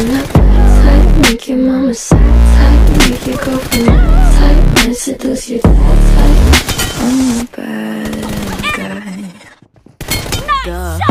Make your mama sad Make you go from that type And seduce your dad type I'm a bad guy Duh.